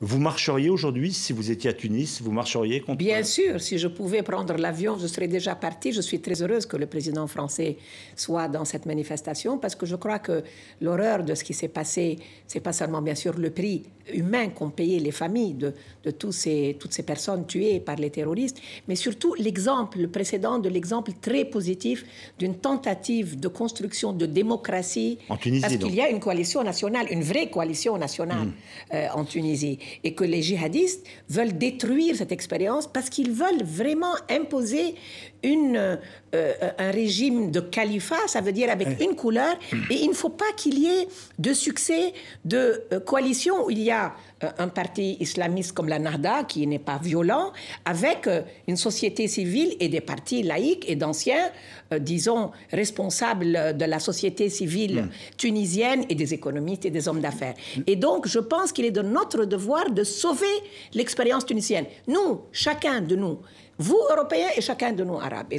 Vous marcheriez aujourd'hui, si vous étiez à Tunis, vous marcheriez contre... Bien sûr, si je pouvais prendre l'avion, je serais déjà partie. Je suis très heureuse que le président français soit dans cette manifestation parce que je crois que l'horreur de ce qui s'est passé, c'est pas seulement bien sûr le prix humain qu'ont payé les familles de, de tous ces, toutes ces personnes tuées par les terroristes, mais surtout l'exemple, le précédent de l'exemple très positif d'une tentative de construction de démocratie. En Tunisie, Parce qu'il y a une coalition nationale, une vraie coalition nationale euh, en Tunisie et que les djihadistes veulent détruire cette expérience parce qu'ils veulent vraiment imposer une, euh, un régime de califat, ça veut dire avec une couleur, et il ne faut pas qu'il y ait de succès de euh, coalition où il y a euh, un parti islamiste comme la Nahda qui n'est pas violent, avec euh, une société civile et des partis laïcs et d'anciens, euh, disons, responsables de la société civile tunisienne et des économistes et des hommes d'affaires. Et donc, je pense qu'il est de notre devoir de sauver l'expérience tunisienne. Nous, chacun de nous, vous, Européens, et chacun de nous, Arabes.